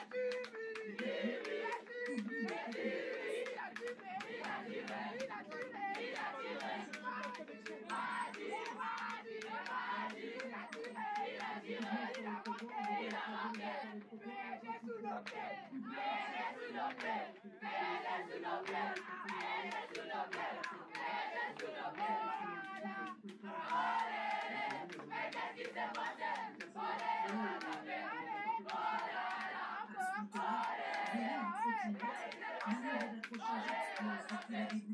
Jésù ló pé, pé Jésù ló pé, pé Jésù ló pé, pé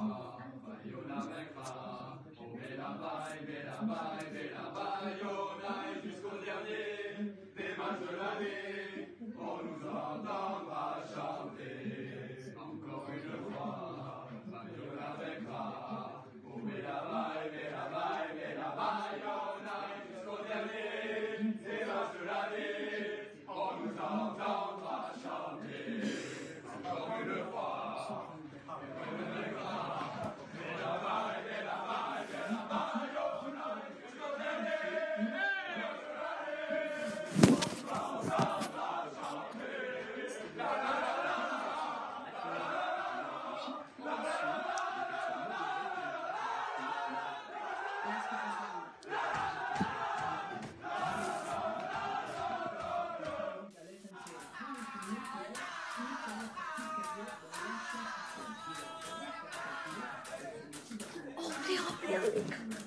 Il y en a même on met la baie, veut la baie, veut la baie, il a jusqu'au dernier, des marches de l'année. Really cool.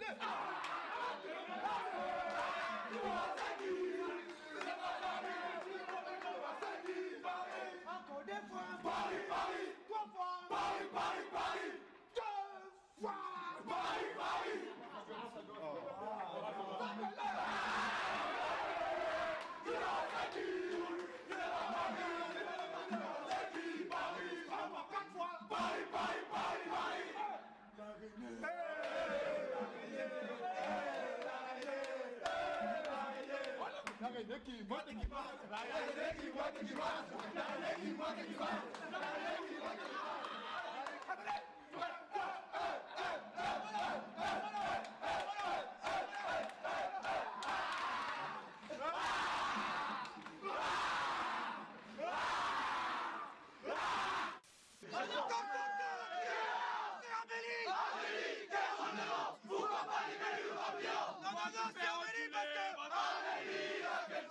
look. mweke mwate kibao, la leki mwate kibao, la leki mwate kibao, la leki mwate kibao. Vous comprenez le papillon Non, non, non, c'est Amélie parce que...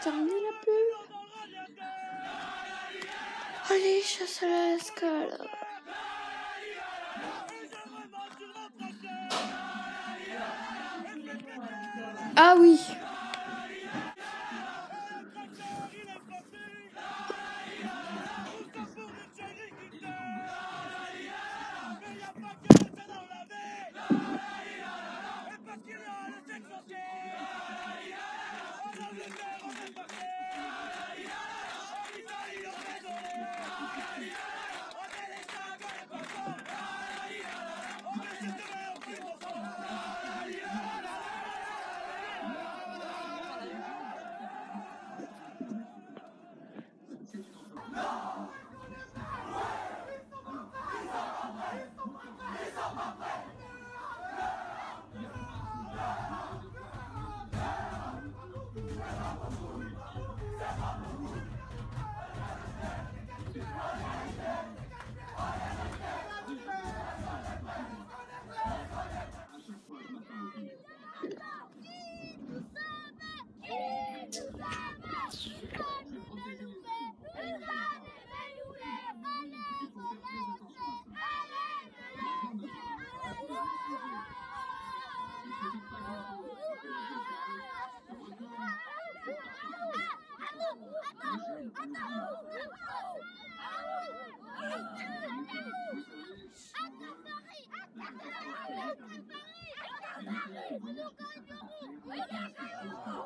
c'est terminé la pub. Allez, chasse à la escale. Ah oui. a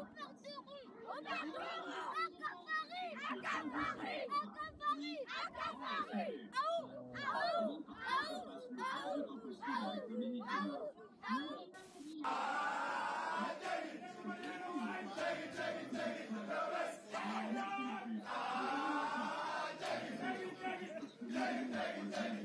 à